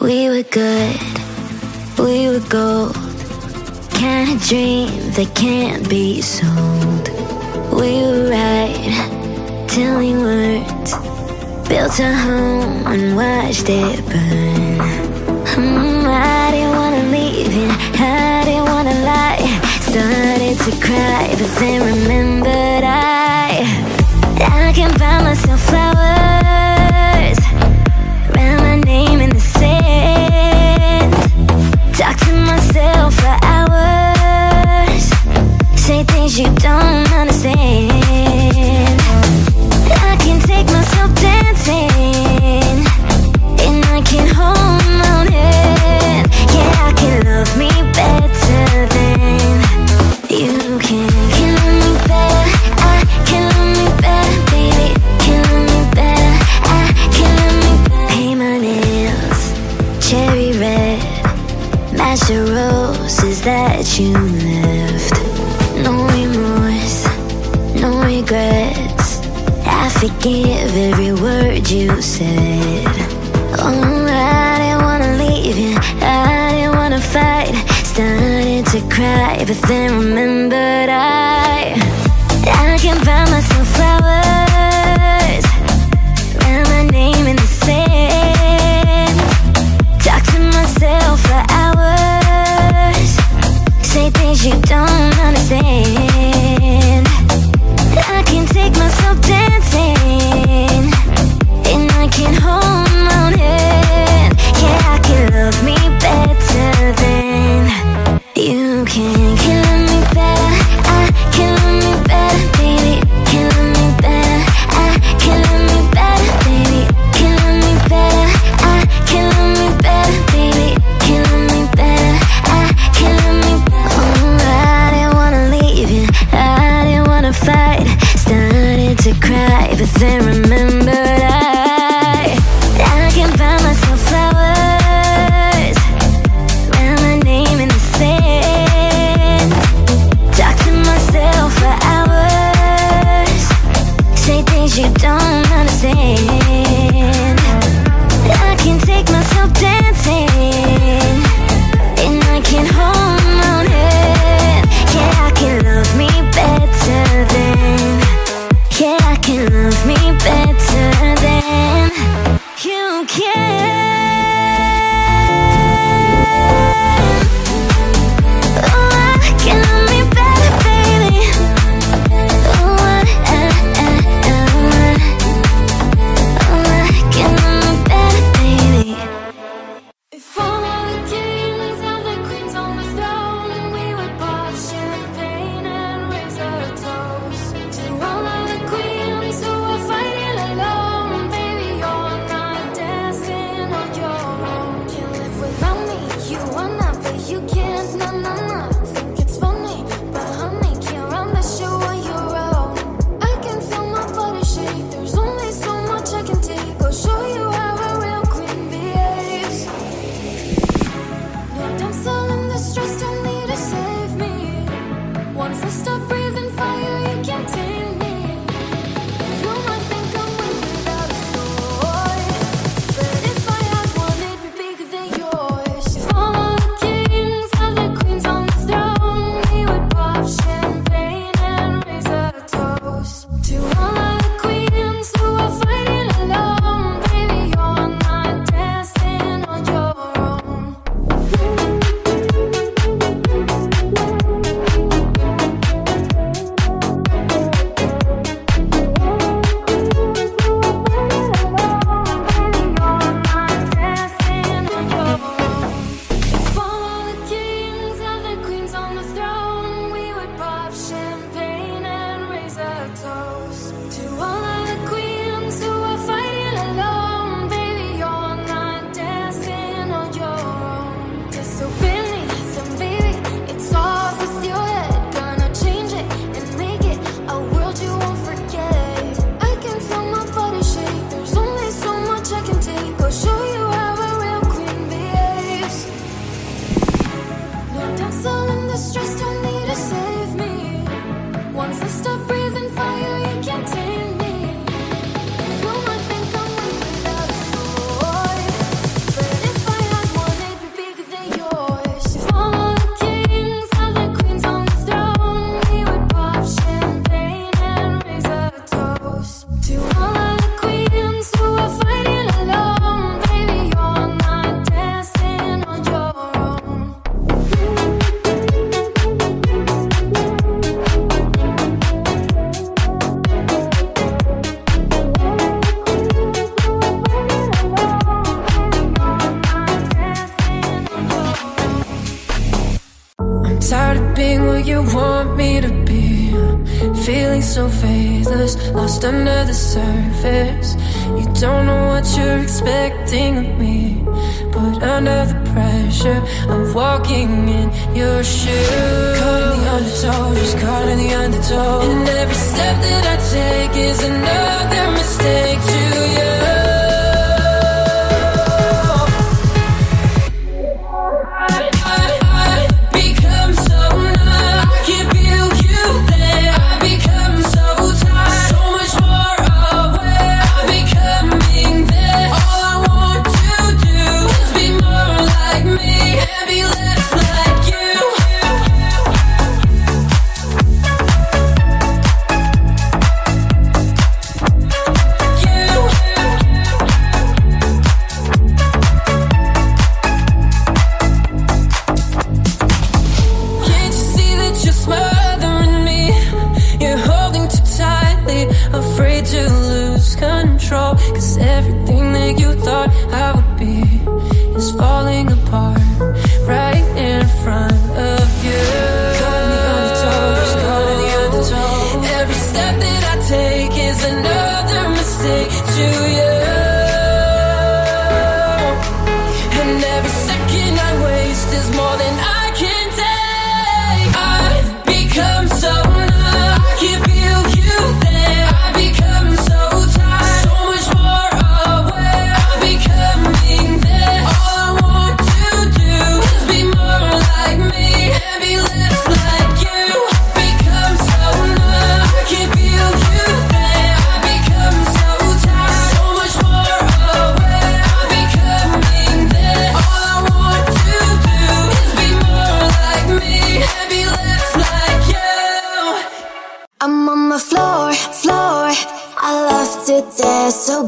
We were good, we were gold. Kind of dream that can't be sold. We were right till we weren't. Built a home and watched it burn. Mm, I didn't wanna leave it, I didn't wanna lie. Started to cry, but then remembered I I can buy myself flowers. To myself for hours. Say things you don't understand. I can take myself dancing. And I can hold. Yeah, I can love me better than you can. That you left. No remorse, no regrets. I forgive every word you said. Oh, I didn't wanna leave you, I didn't wanna fight. Started to cry, but then remembered I you don't understand. Faithless, lost under the surface. You don't know what you're expecting of me, but under the pressure of walking in your shoes, caught in the undertow, just caught in the undertow. And every step that I take is another mistake to you.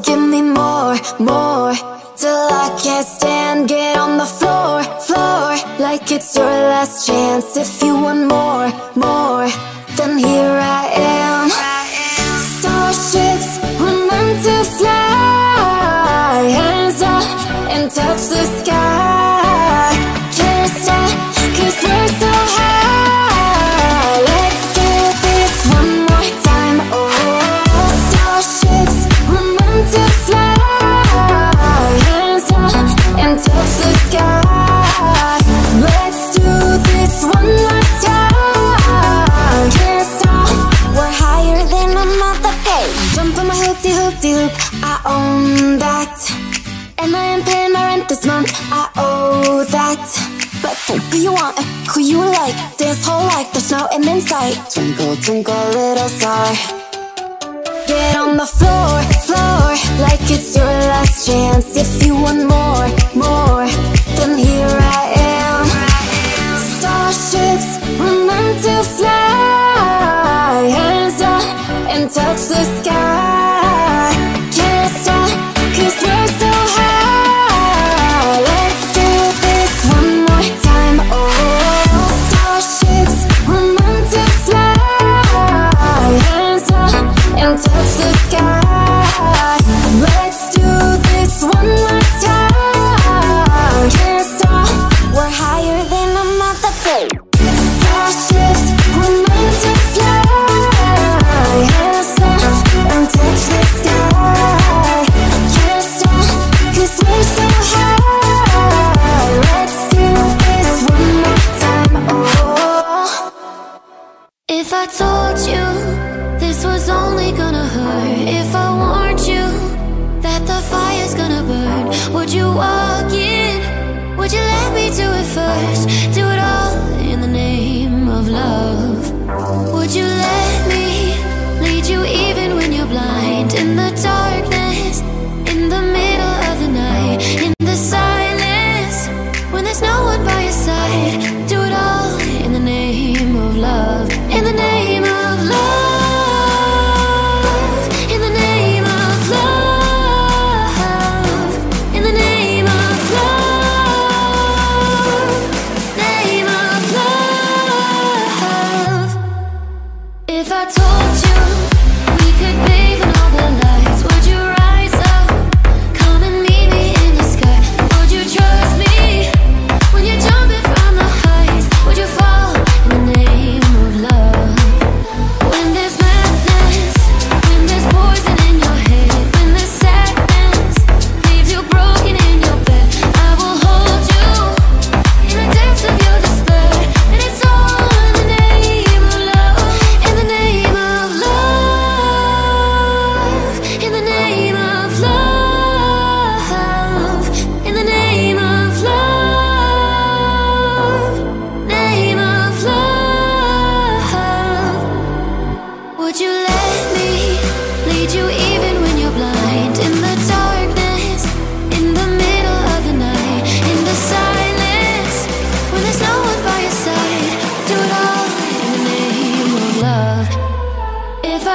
give me more, more. Till I can't stand, get on the floor, floor. Like it's your last chance if you want more, Get on the floor, floor Like it's your last chance. If you want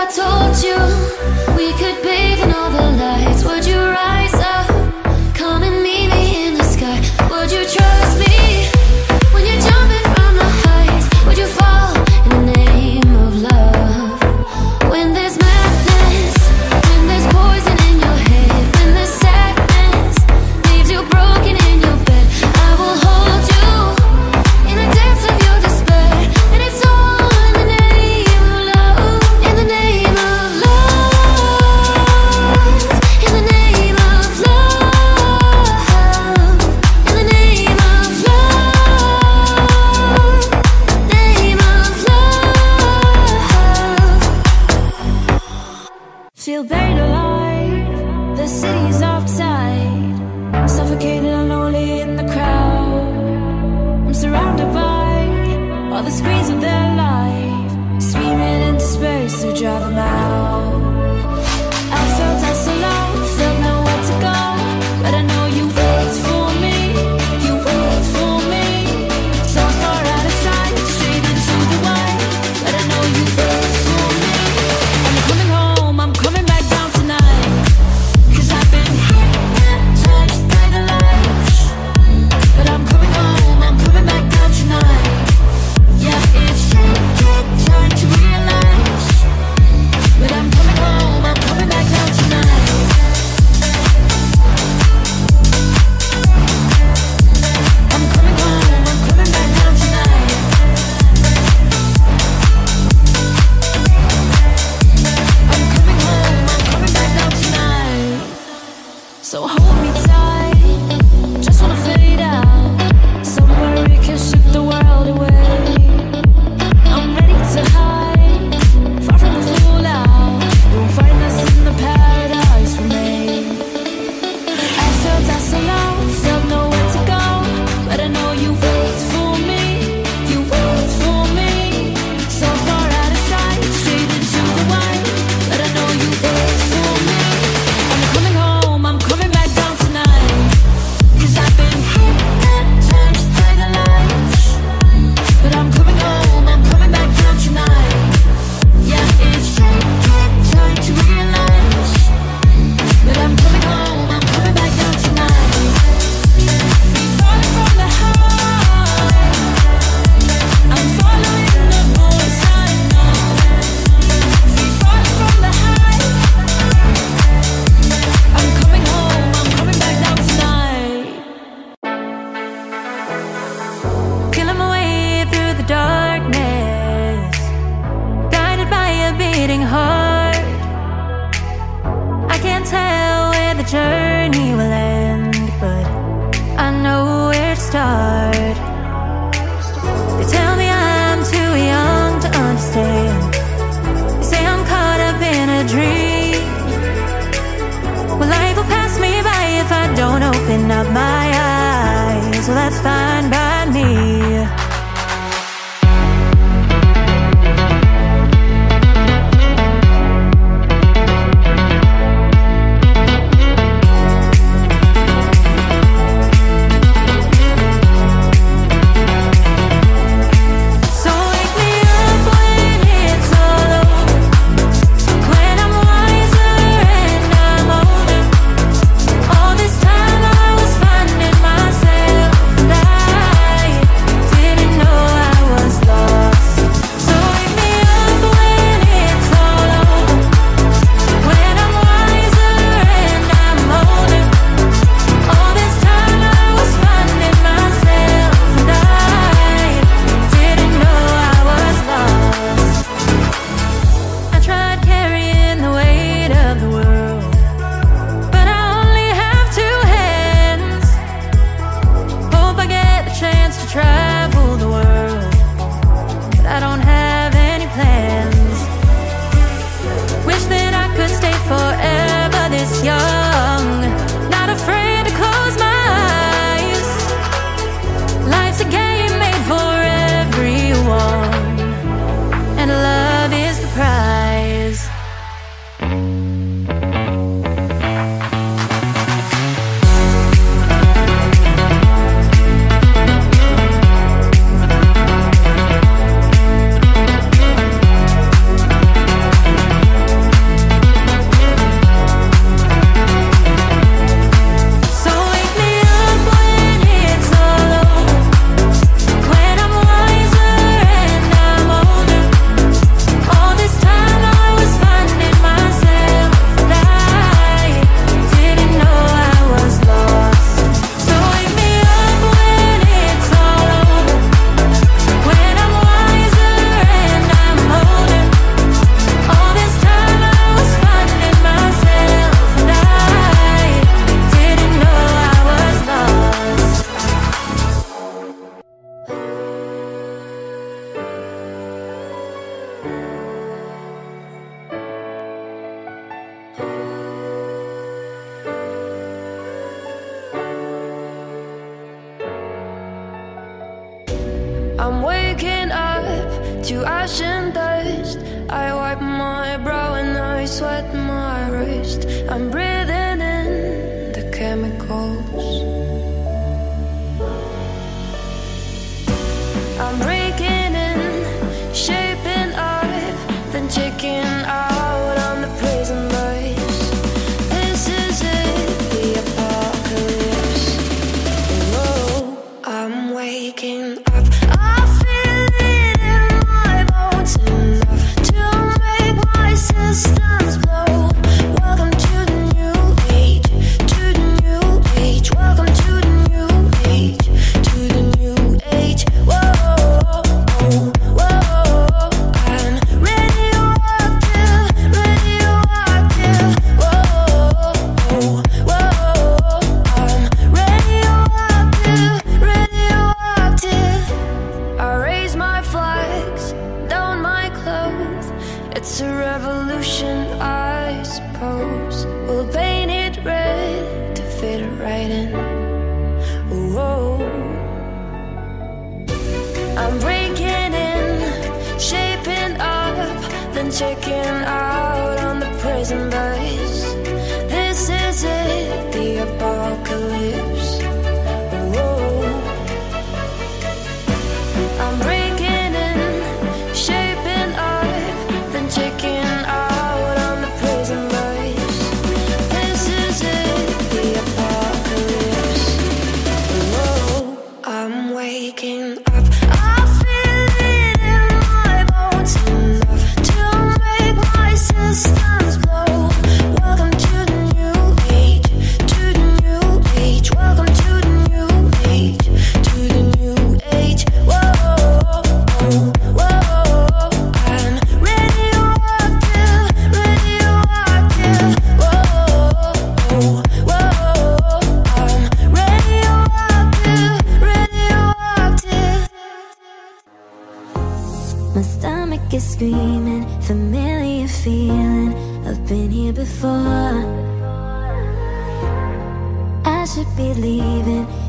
told you So hold me tight,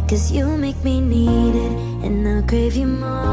Cause you make me need it, and I'll crave you more.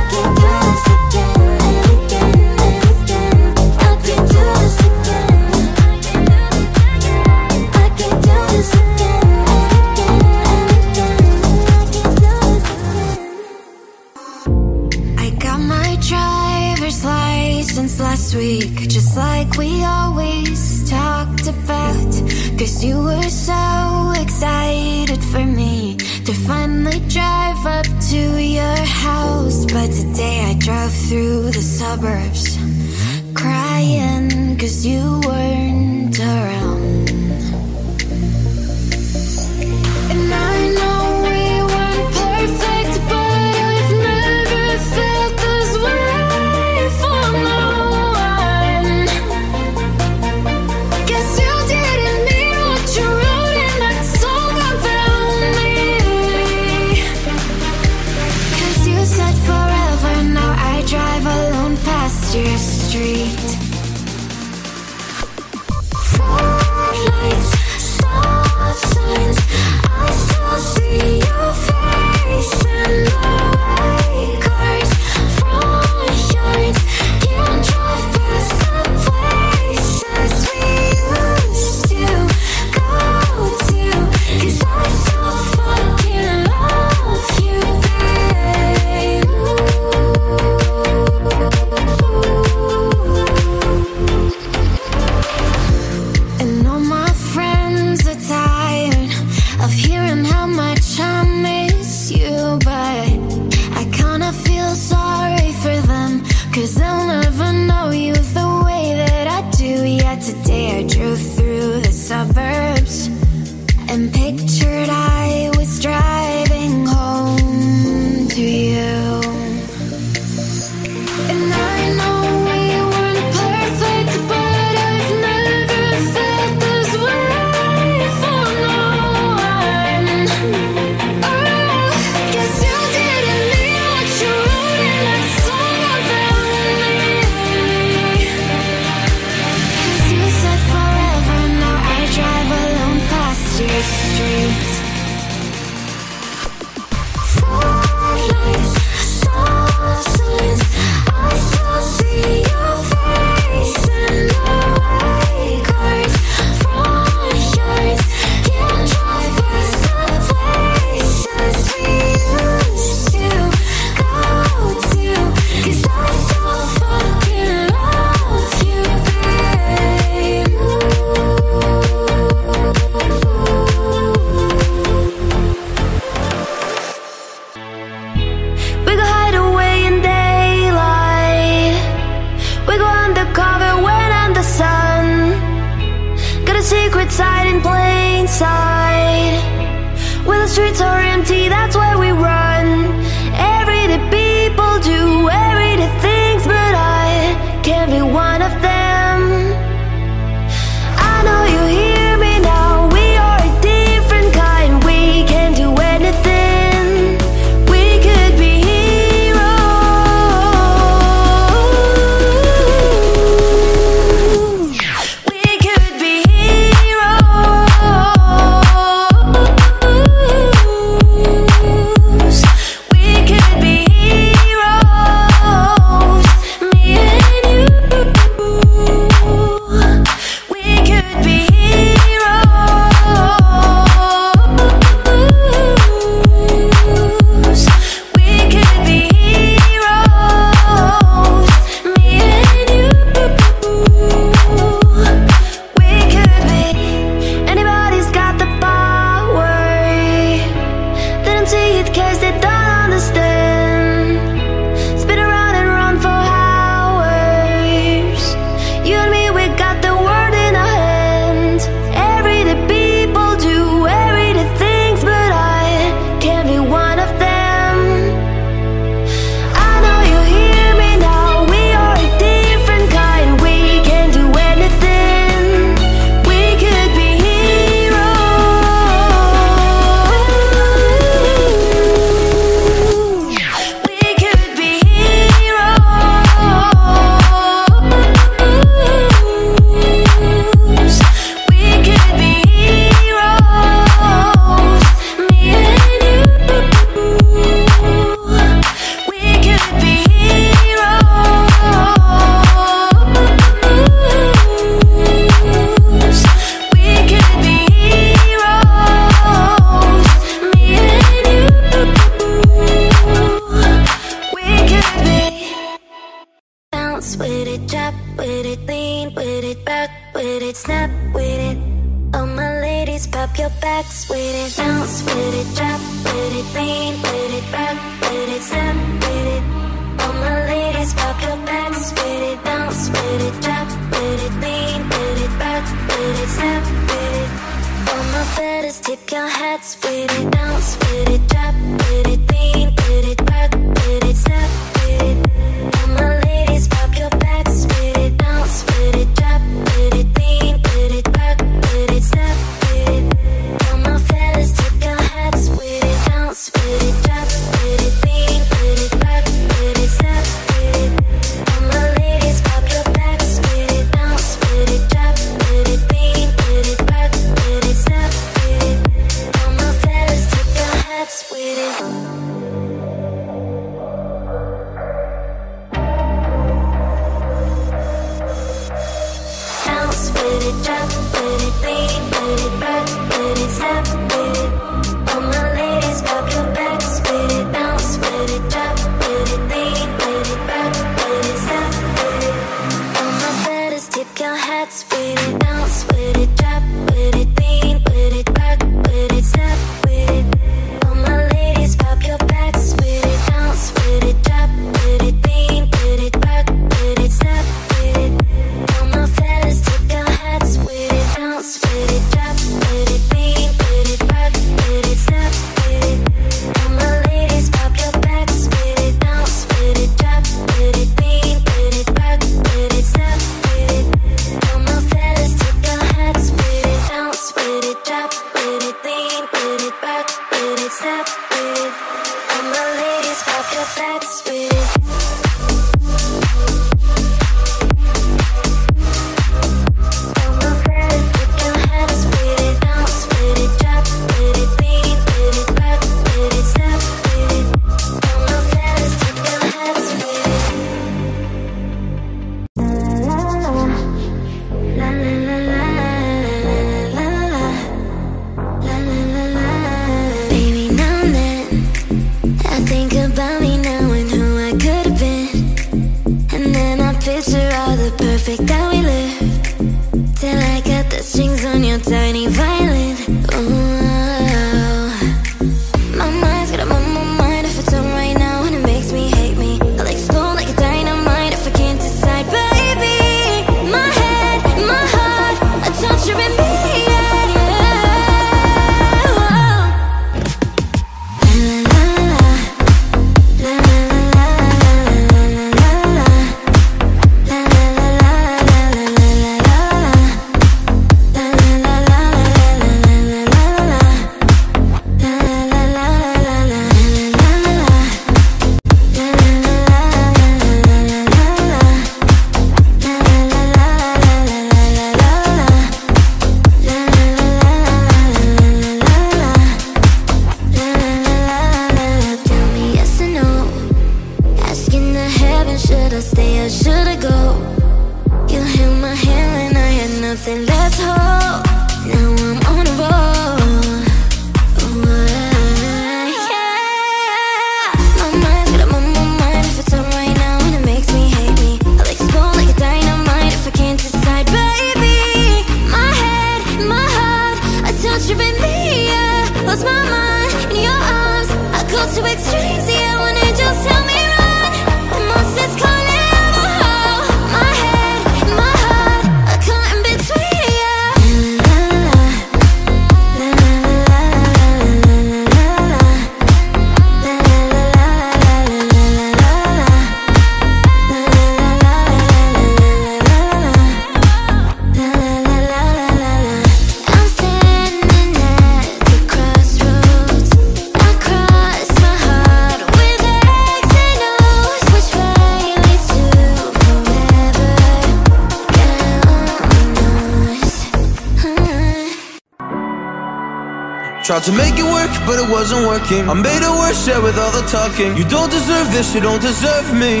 It I made it worse, yeah, with all the talking. You don't deserve this, you don't deserve me.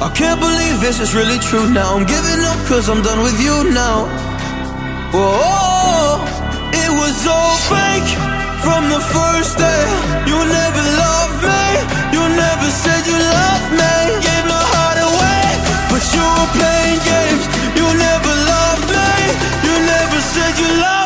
I can't believe this is really true now. I'm giving up cause I'm done with you now. Whoa, it was all fake from the first day. You never loved me, you never said you loved me. Gave my heart away, but you were playing games. You never loved me, you never said you loved me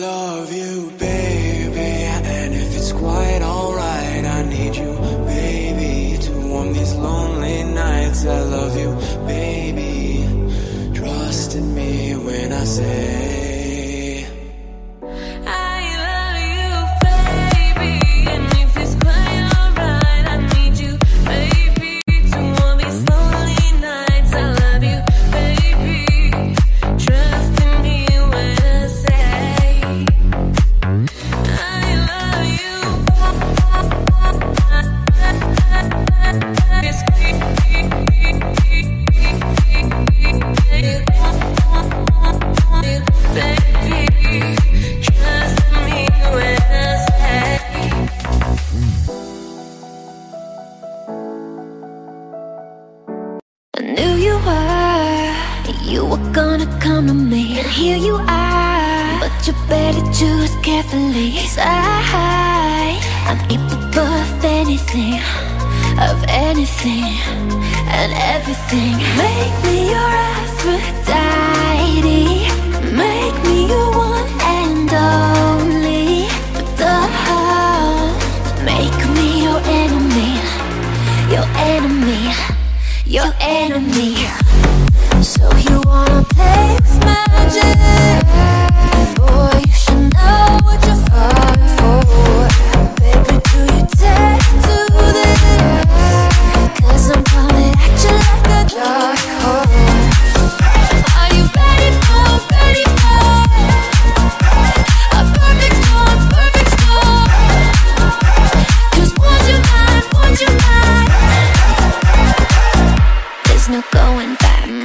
love you, baby. And if it's quite alright, I need you, baby, to warm these lonely nights. I love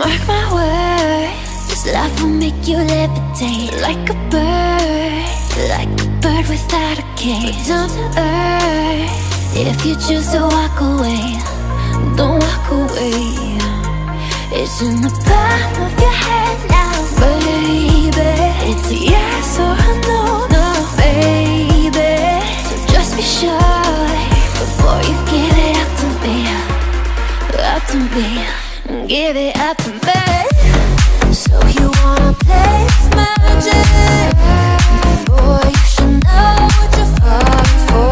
Mark my words. This love will make you levitate. Like a bird Like a bird without a cage. Down to earth If you choose to walk away Don't walk away. It's in the palm of your hand now Baby. It's a yes or a no No baby. So just be sure Before you give it up to me Up to me. Give it up to me. So you wanna play magic? Boy, you should know what you're for.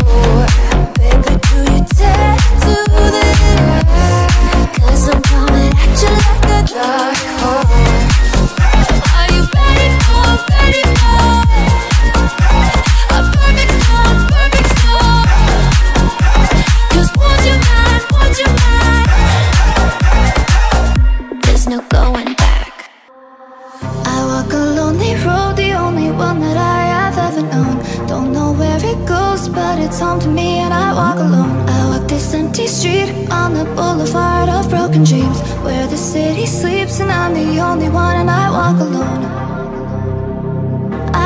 Baby, do you dare I'm coming at you like a dog. a boulevard of broken dreams Where the city sleeps and I'm the only one and I walk alone.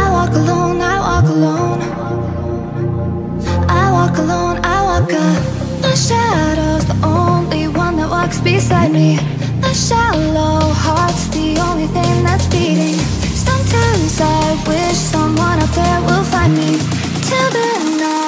I walk alone, I walk alone. I walk alone, I walk up My shadow's the only one that walks beside me. My shallow heart's the only thing that's beating. Sometimes I wish someone out there will find me. Till the night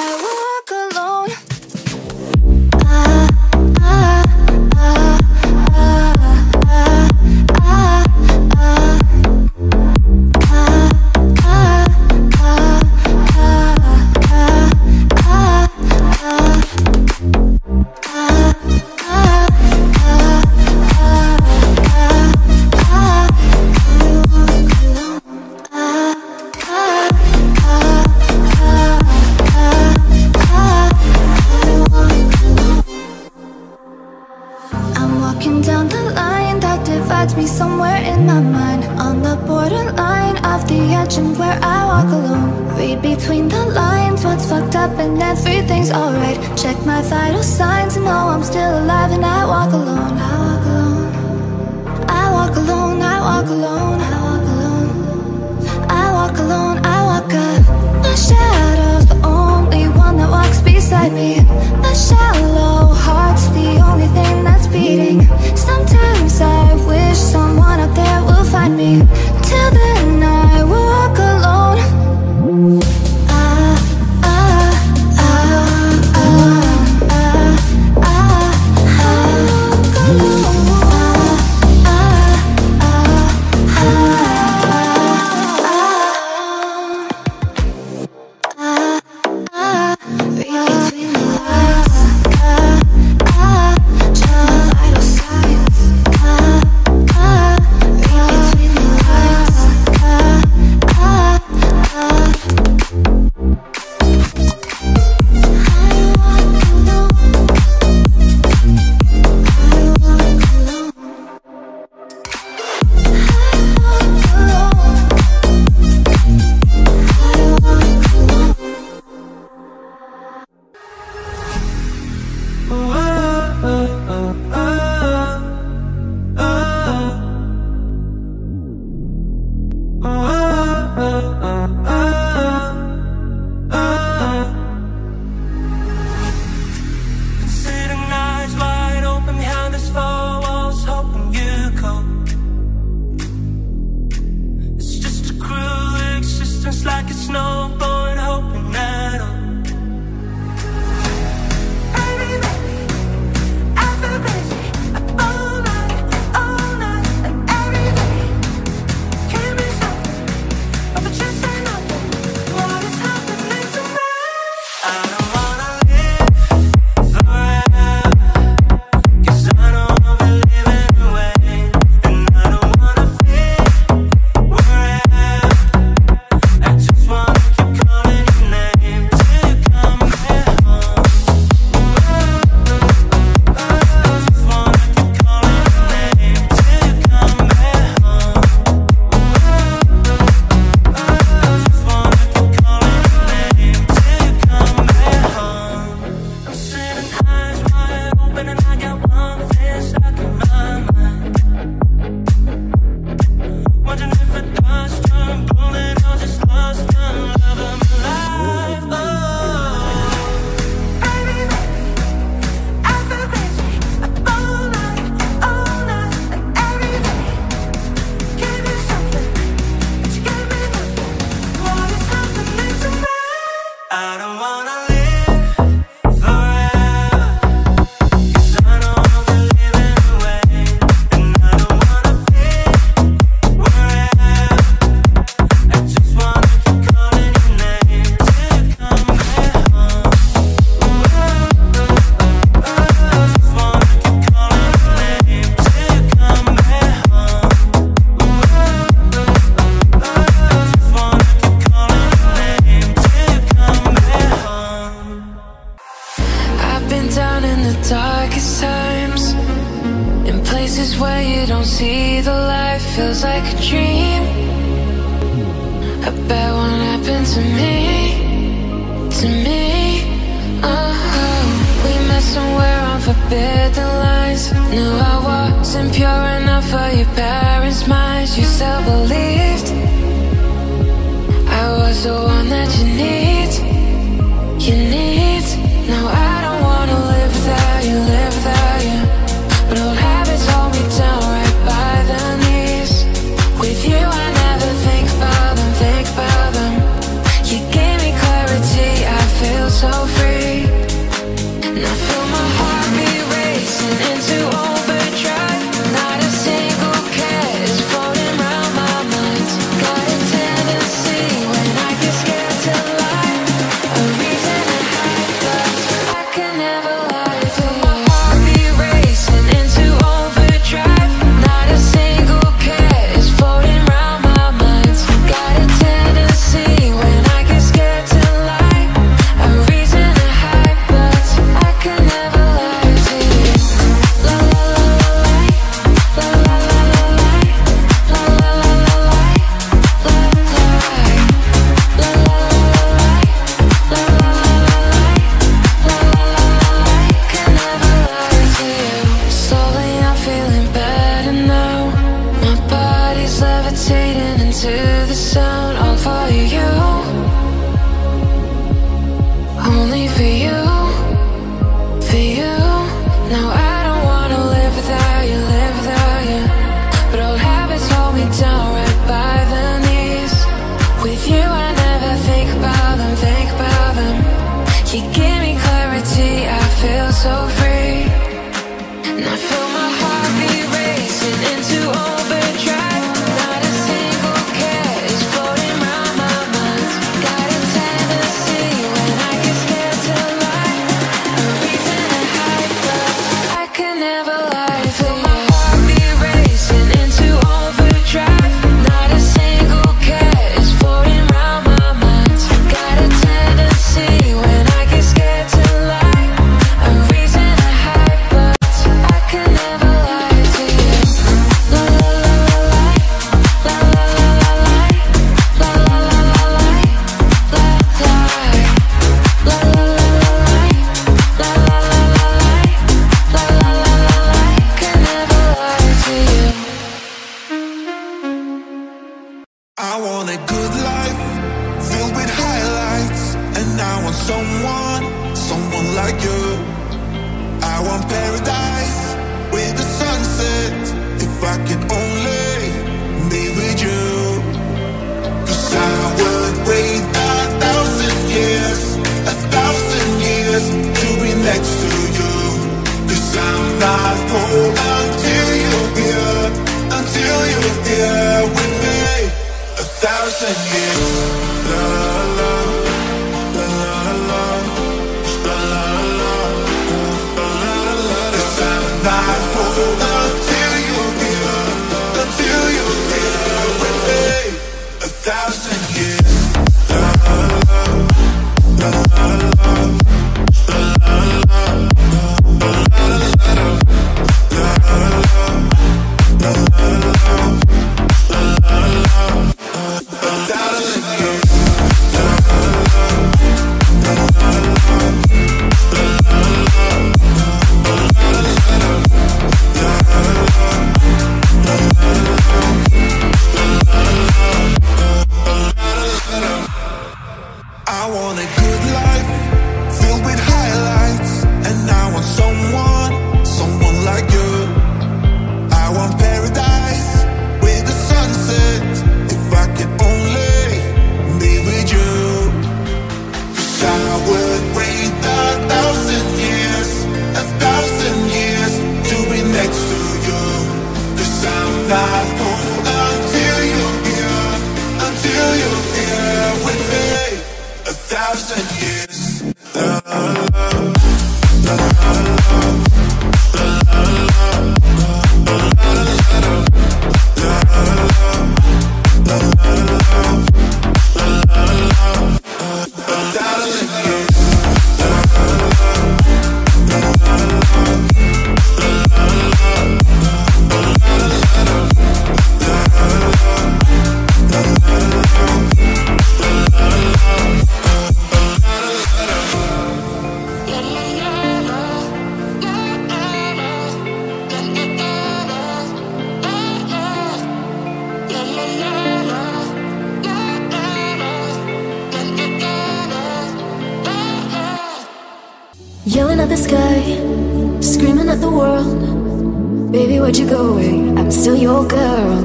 the sky, screaming at the world. Baby, where'd you go? I'm still your girl.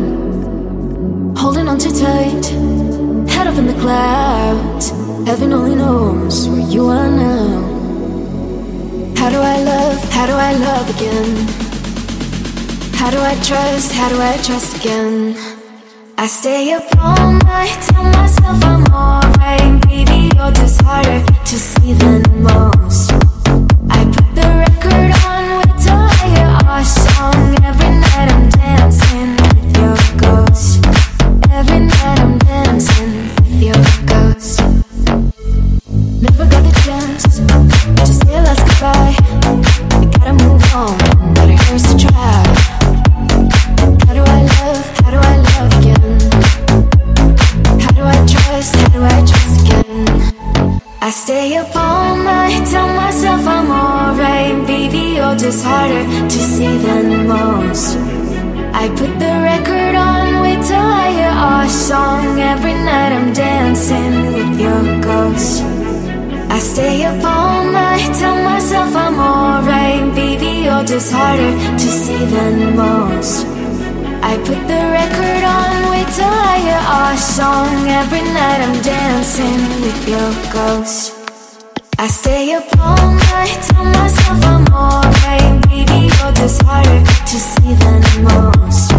Holding on too tight, head up in the clouds. Heaven only knows where you are now. How do I love? How do I love again? How do I trust? How do I trust again? I stay up all night, tell myself I'm alright. Baby, you're just harder to see than most. Every night I'm dancing with your ghost. I stay up all night, tell myself I'm alright. Baby, you're just harder to see than most.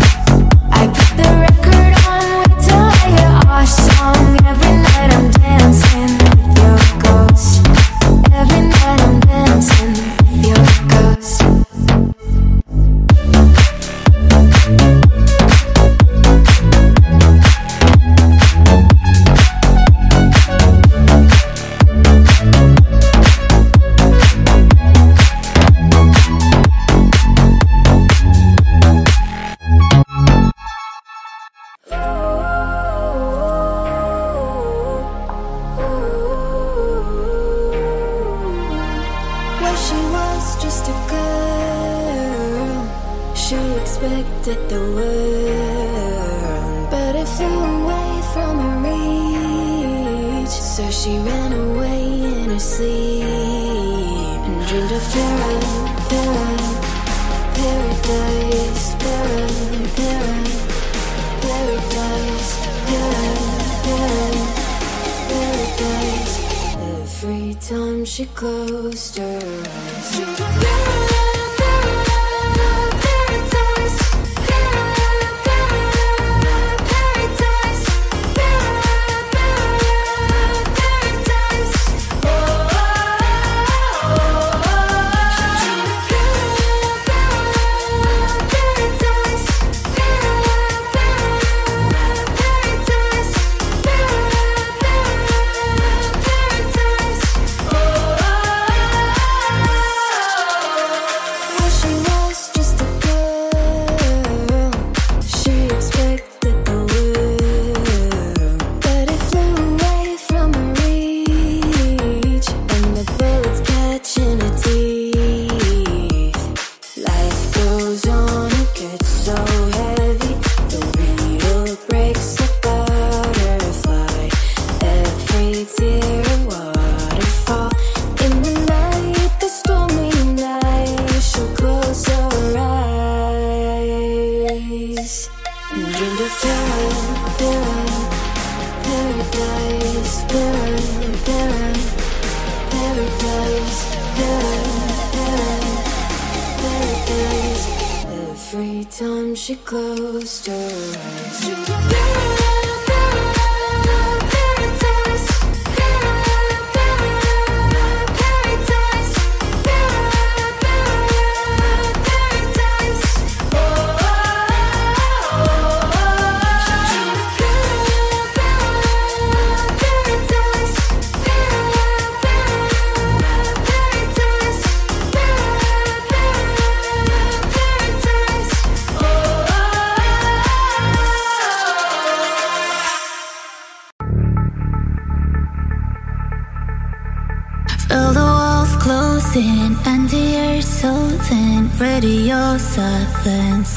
your silence.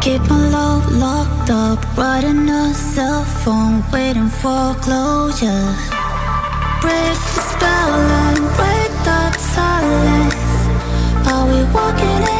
Keep my love locked up, writing a cell phone, waiting for closure. Break the spell and break that silence. Are we walking in?